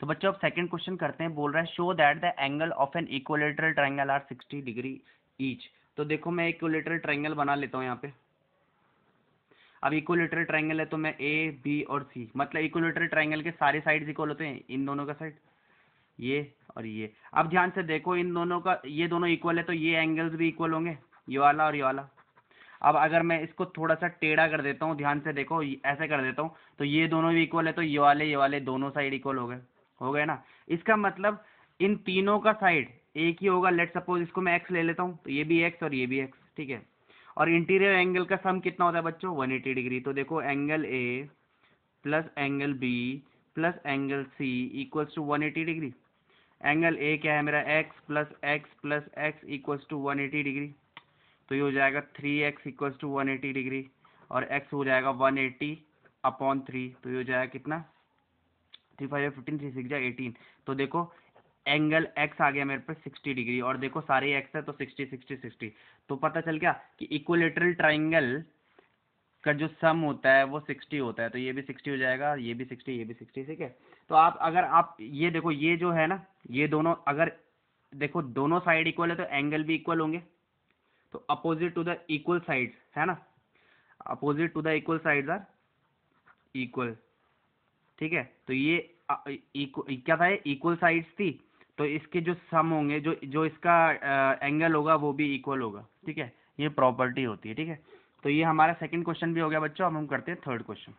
तो बच्चों, अब सेकंड क्वेश्चन करते हैं, बोल रहा है show that the angle of an equilateral triangle are 60 degree each तो देखो, मैं इक्वलेटरल ट्राइंगल बना लेता हूँ यहाँ पे। अब इक्वलेटरल ट्राइंगल है तो मैं ए बी और सी मतलब इक्वलेटरल ट्राइंगल के सारे साइड्स इक्वल होते हैं, इन दोनों का साइड ये और ये। अब ध्यान से देखो, इन दोनों का, ये दोनों इक्वल है तो ये एंगल्स भी इक्वल होंगे, ये वाला और ये वाला। अब अगर मैं इसको थोड़ा सा टेढ़ा कर देता हूँ, ध्यान से देखो, ऐसे कर देता हूँ तो ये दोनों भी इक्वल है तो ये वाले ये वाले दोनों साइड इक्वल हो गए। हो गया ना? इसका मतलब इन तीनों का साइड एक ही होगा। लेट सपोज़ इसको मैं एक्स ले लेता हूँ तो ये भी एक्स और ये भी एक्स ठीक है? और इंटीरियर एंगल का सम कितना होता है बच्चों? 180 डिग्री। तो देखो angle A plus angle B plus angle C equals to 180 degree. Angle A क्या है मेरा? X plus x plus x equals to 180 degree. तो ये हो जाएगा three x equals to one degree. और एक्स हो जाएगा 180 अपॉन थ्री तो ये हो जाएगा कितना? Three five fifteen three six जाए एटीन तो देखो एंगल एक्स आ गया मेरे पे सिक्सटी डिग्री और देखो सारे एक्स है तो सिक्सटी सिक्सटी सिक्सटी तो पता चल गया कि इक्वलेटरल ट्राइंगल का जो सम होता है वो सिक्सटी होता है तो ये भी सिक्सटी हो जाएगा, ये भी सिक्सटी ये भी सिक्सटी ठीक है? तो आप, अगर आप, ये देखो, ये जो है ना, ये दोनों, अगर देखो दोनों साइड इक्वल है तो एंगल भी इक्वल होंगे। तो opposite to the equal side है ना? Opposite to the equal side are equal ठीक है? तो ये क्या था इक्वल साइड्स थी। तो इसके जो सम होंगे, जो जो इसका एंगल होगा, वो भी इक्वल होगा। ठीक है? ये प्रॉपर्टी होती है, ठीक है? तो ये हमारा सेकंड क्वेश्चन भी हो गया बच्चों, अब हम करते हैं थर्ड क्वेश्चन